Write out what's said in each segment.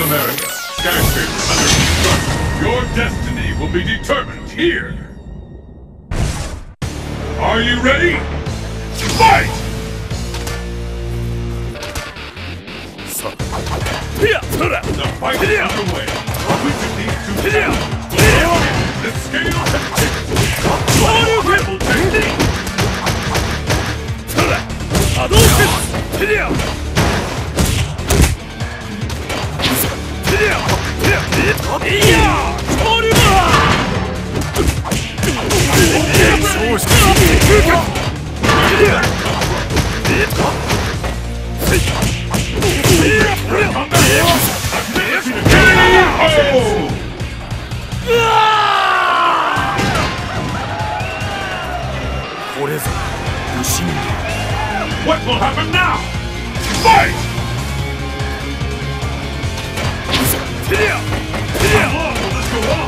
of America, skyscrapers under construction. Your destiny will be determined here. Are you ready? Fight! The fight is underway. Rebel! What will happen now? Fight! Let's go on!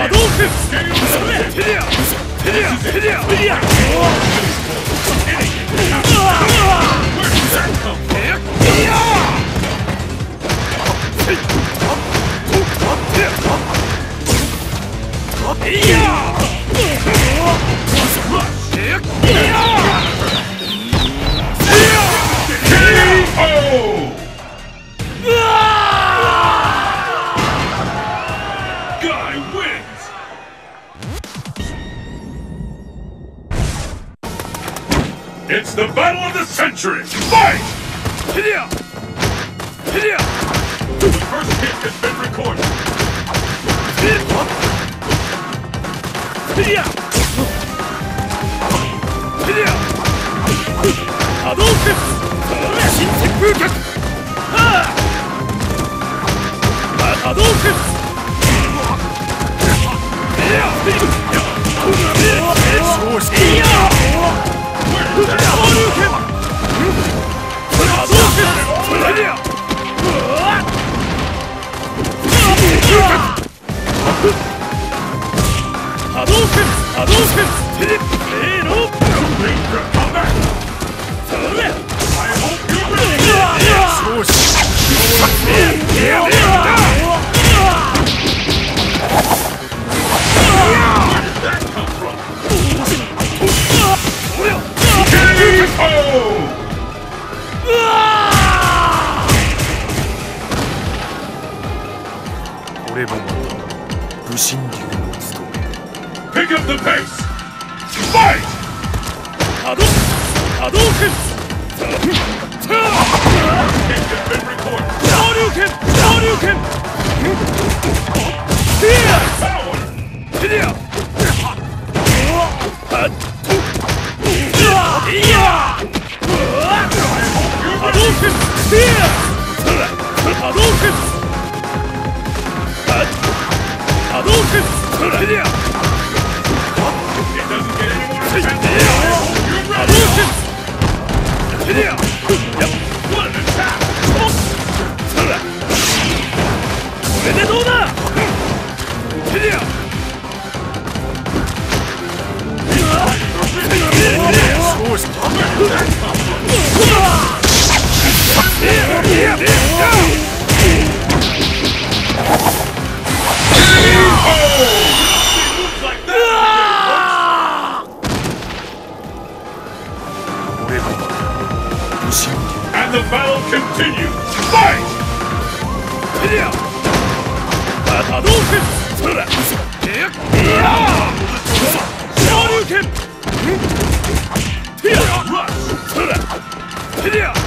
波動拳それテリアテリアテリアテリアいや It's the battle of the century! Fight! Hiya! Hiya! The first hit has been recorded. Hiya! Hiya! Adolphus! Shin Tekbuken! Ha! Adolphus! 武神流の務め Pick up the pace! Fight! 波動波動拳 Нет! continue! Fight! Yeah!